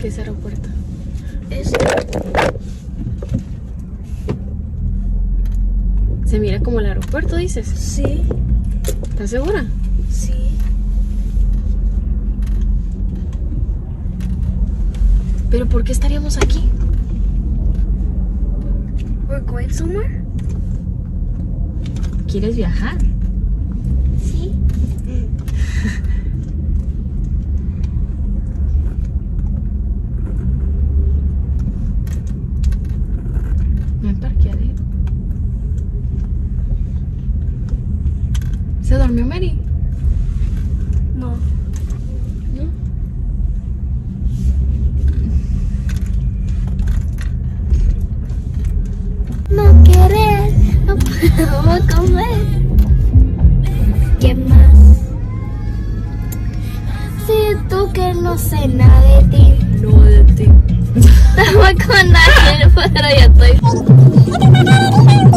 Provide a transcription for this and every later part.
que es aeropuerto. Es... Se mira como el aeropuerto, dices. Sí. ¿Estás segura? Sí. ¿Pero por qué estaríamos aquí? We're going somewhere. ¿Quieres viajar? No. ¿No? No querer, no puedo comer. ¿Qué más? Siento que no sé nada de ti. No, de ti. Estaba con alguien, pero ya estoy.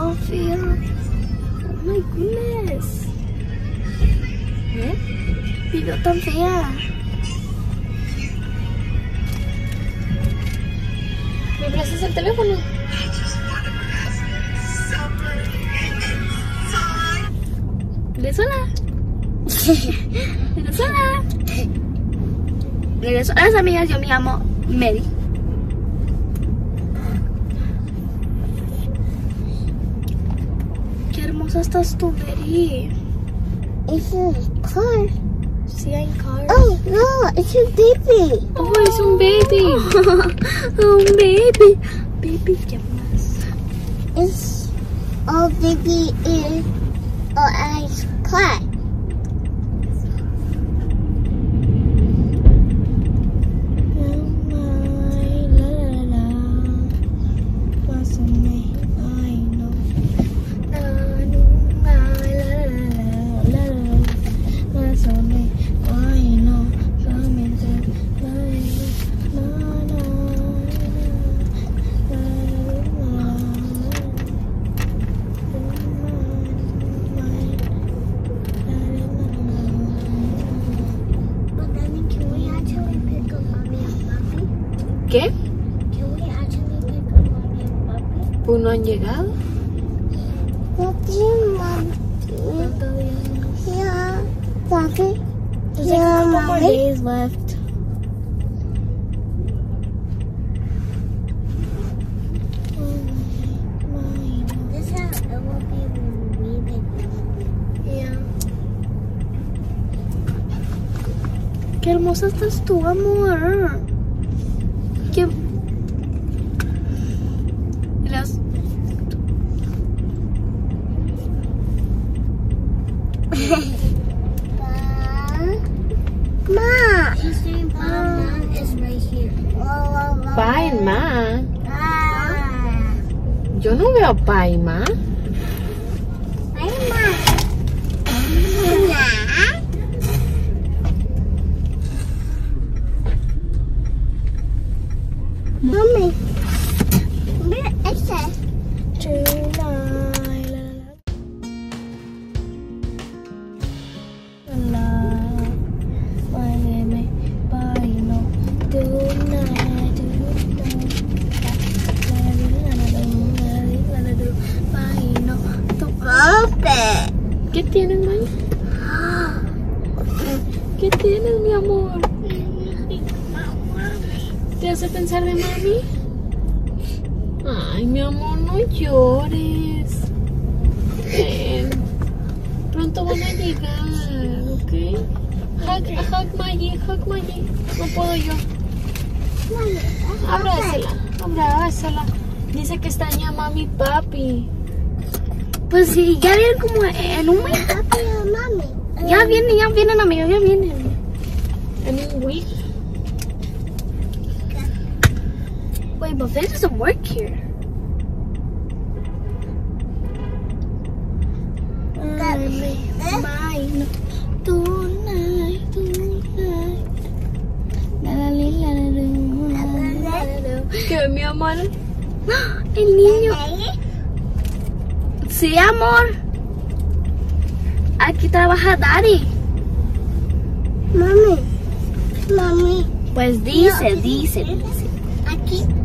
Fea. Oh my goodness. ¿Eh? Veo tan fea. ¿Me prestas el teléfono? Venezuela. Venezuela. Regreso a las amigas, yo me llamo Mary. Qué hermosa estás tú, Mary. It's a car. Sí, hay car. Oh no, it's a baby. Oh, es un baby. un baby. Baby, ¿qué más? It's a baby in a ice car. more days left. Qué hermosa estás tú, amor. Pensar de mami? Ay, mi amor, no llores. Ven. Pronto van a llegar, ¿ok? Hug, hug Maggie, hug Maggie. No puedo yo. Abrázala, abrázala. Dice que extraña a mami papi. Pues sí, ya vienen como en un mes. Papi mami. Ya vienen, ya vienen, amigos, ya vienen. En un week. Wait, but Finn doesn't work here. Mine tonight, tonight. La, la, li, la, la, lu, la, la, la, lu. ¿Qué, mi amor? El niño. Sí, amor. Aquí trabaja Daddy. Mami. Mami. Pues dice, dice, dice. Aquí.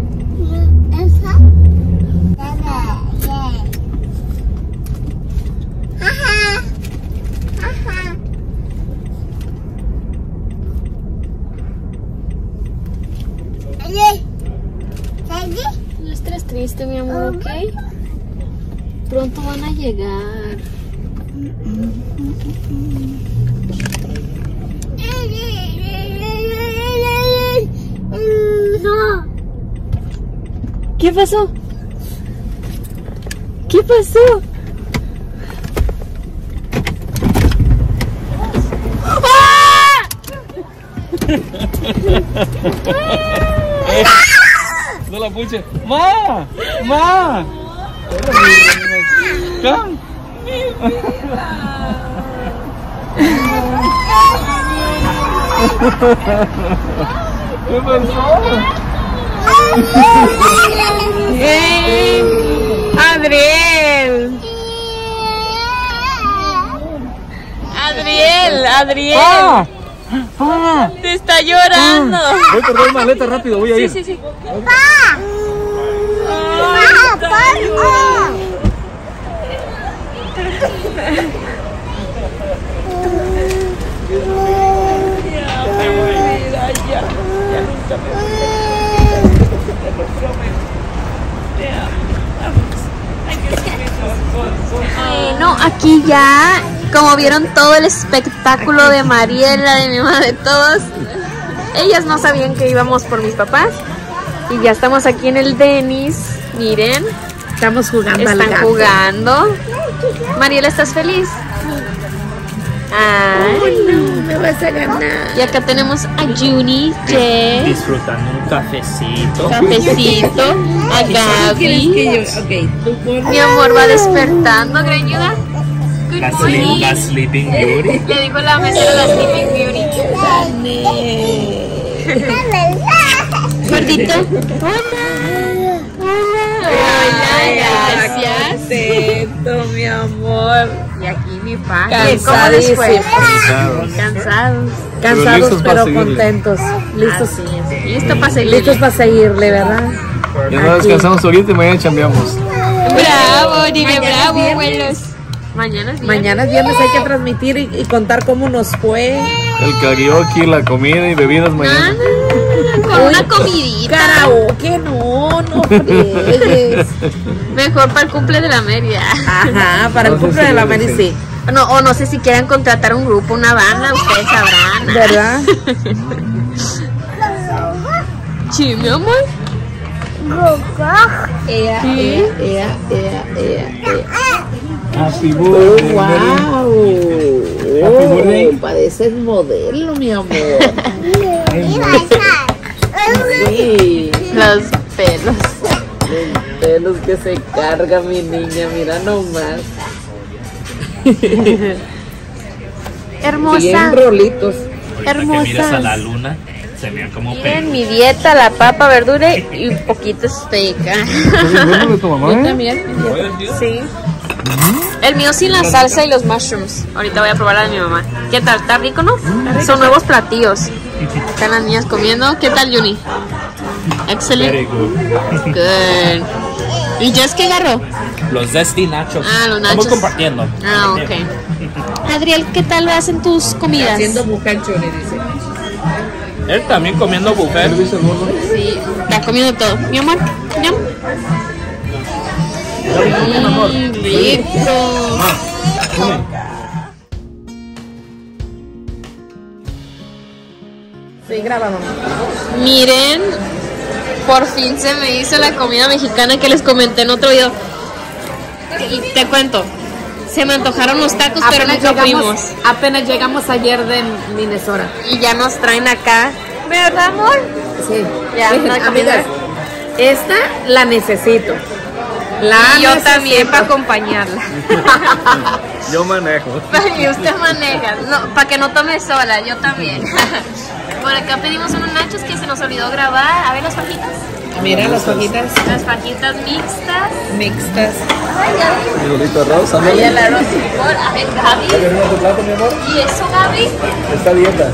Triste, mi amor, ¿ok? Pronto van a llegar. No. ¿Qué pasó? ¿Qué pasó? No la puche. ¡Ma! ¡Ma! Come. ¿Qué pasó? Adriel, Adriel, Adriel, ¡Pa! ¡Pa! te está llorando. Voy por dos maletas rápido, voy a ir. Sí, sí. Pa. Pa, pa. Bueno, aquí ya, como vieron todo el espectáculo de Mariela, de mi mamá, de todos, ellas no sabían que íbamos por mis papás. Y ya estamos aquí en el Denis. Miren, Estamos jugando están jugando. Mariela, ¿estás feliz? Ay, no, me vas a ganar. y acá tenemos a Juni, Jess, Disfrutando un cafecito. cafecito, a Gaby. Mi amor va despertando, greñuda. La, sleep- morning. la Sleeping Beauty. Le dijo la mesera la Sleeping Beauty. Gordito. Hola. Hola. Gracias. Contento, mi amor. Y aquí mi pa. Cansadísimo. ¿Cómo les fue? Cansados. Cansados. Cansados listos pero seguirle. contentos. Listos. Así es. Listo para seguir. Listos para seguirle, ¿verdad? Ya nos descansamos ahorita y mañana chambeamos. Bravo, dile bravo, abuelos. Mañana es viernes. Mañana es viernes hay que transmitir y, y contar cómo nos fue. El karaoke, la comida y bebidas mañana. Ah, con una comidita. Karaoke, no, no fregues. Mejor para el cumple de la media. Ajá, para el No cumple si de la dicen. sí. No, o no sé si quieran contratar un grupo, una banda, ustedes sabrán. ¿Verdad? Sí, mi amor. Ea, Sí. ea, ea, ea, ea. Happy Oh, birthday. wow. Happy birthday. Oh, pareces modelo, mi amor. Sí. Los pelos. Los pelos que se carga mi niña, mira nomás. Hermosa. Bien rolitos. Hermosas. que miras a la luna, se vean como Miren mi dieta, la papa, verdura y un poquito steak. ¿Estás de tu mamá? eh? También. Sí. El mío sin la salsa y los mushrooms. Ahorita voy a probar la de mi mamá. ¿Qué tal? ¿Está rico, no? Son nuevos platillos. Están las niñas comiendo. ¿Qué tal, Juni? Excelente. good. Good. ¿Y Jess qué agarró? Los Zesty Nachos. Ah, los Estamos nachos. compartiendo. Ah, ok. Adriel, ¿qué tal hacen tus comidas? Haciendo bucanchones, dice. Él también comiendo buffet. Sí, está comiendo todo. Mi amor, ñam. Sí, mamá. Miren, por fin se me hizo la comida mexicana que les comenté en otro video. Y te cuento, se me antojaron los tacos, pero Apenas nunca llegamos, fuimos. apenas llegamos ayer de Minnesota. Y ya nos traen acá. ¿Verdad, amor? Sí. Ya, anda amigas, esta la necesito. La Y yo necesito. también para acompañarla. Yo manejo. y usted maneja, no, para que no tome sola, yo también. Por acá pedimos unos nachos que se nos olvidó grabar. A ver las fajitas. Mira las fajitas Las fajitas mixtas. mixtas. Frijolito arroz, Ahí ándale. el arroz. Por, a ver, ¿Ya Gaby. terminó tu plato, mi amor? ¿Y eso, Gaby? Está dieta.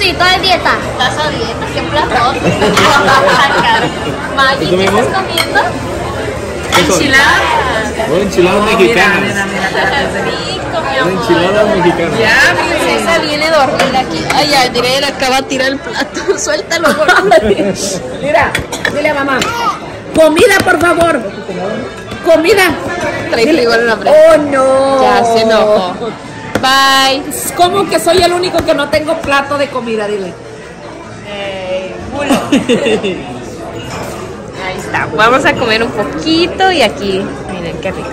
Sí, toda dieta. Estás a dieta, qué platón. Maggie, ¿Y tú, mi ¿qué estás comiendo? Enchiladas. No, enchiladas Mira, mexicanas. mira, mira, espérate. Rico, mi amor. Enchiladas mexicanas. Ya, mira. Esa viene dormida aquí. Ay, diré, le acaba de tirar el plato. Suéltalo. Mira, dile a mamá. Comida, por favor. Comida. Trae igual la frente. Oh, no. Ya se enojó. Bye. ¿Cómo que soy el único que no tengo plato de comida? Dile. Ahí está. Vamos a comer un poquito y aquí, miren qué rico.